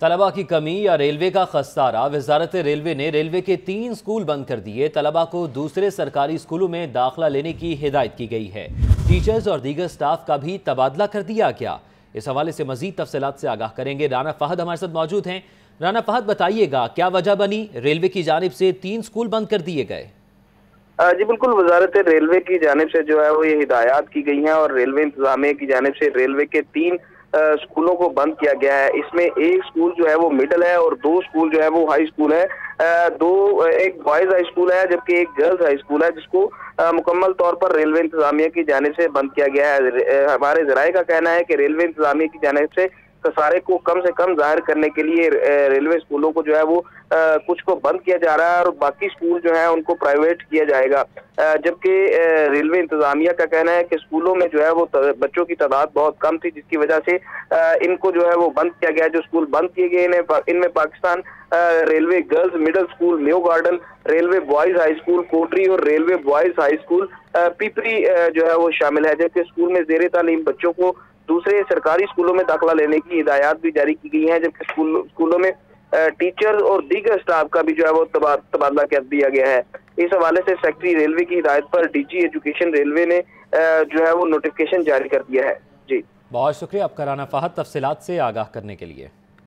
طلبہ کی کمی یا ریلوے کا خسارہ؟ وزارت ریلوے نے ریلوے کے تین سکول بند کر دیے۔ طلبہ کو دوسرے سرکاری سکولوں میں داخلہ لینے کی ہدایت کی گئی ہے۔ ٹیچرز اور دیگر سٹاف کا بھی تبادلہ کر دیا گیا۔ اس حوالے سے مزید تفصیلات سے آگاہ کریں گے۔ رانا فہد ہمارے ساتھ موجود ہیں۔ رانا فہد، بتائیے گا، کیا وجہ بنی؟ ریلوے کی جانب سے تین سکول بند کر دیے گئے۔ جی بالکل، وزارت ریلوے کی جانب سے جو ہے وہ یہ ہدایات کی گئی ہیں اور ریلوے انتظامیہ کی جانب سے ریلوے کے تین سکولوں کو بند کیا گیا ہے۔ اس میں ایک سکول جو ہے وہ مڈل ہے اور دو سکول جو ہے وہ ہائی سکول ہے۔ دو، ایک بوائز ہائی سکول ہے جبکہ ایک گرلز ہائی سکول ہے، جس کو مکمل طور پر ریلوے انتظامیہ کی جانب سے بند کیا گیا ہے۔ ہمارے ذرائع کا کہنا ہے کہ ریلوے انتظامیہ کی جانب سے خسارے کو کم سے کم ظاہر کرنے کے لیے ریلوے سکولوں کو جو ہے وہ کچھ کو بند کیا جا رہا ہے اور باقی سکول جو ہیں ان کو پرائیویٹ کیا جائے گا۔ جبکہ ریلوے انتظامیہ کا کہنا ہے کہ سکولوں میں جو ہے وہ بچوں کی تعداد بہت کم تھی، جس کی وجہ سے ان کو جو ہے وہ بند کیا گیا۔ جو سکول بند کیے گئے ان میں Pakistan railway girls middle school, new garden, railway boys high school, Kotri اور railway boys high school Pipri جو ہے وہ شامل ہے۔ جبکہ سکول میں زیر تعلیم بچوں کو دوسرے سرکاری اسکولوں میں داخلہ لینے کی ہدایات بھی جاری کی گئی ہیں، جبکہ اسکولوں میں ٹیچر اور دیگر سٹاف کا بھی جو ہے وہ تبادلہ کر دیا گیا ہے۔ اس حوالے سے سیکٹری ریلوے کی ہدایت پر ڈی جی ایجوکیشن ریلوے نے جو ہے وہ نوٹیفکیشن جاری کر دیا ہے۔ جی۔ بہت شکریہ۔ آپ کا رانا فہد تفصیلات سے آگاہ کرنے کے لیے۔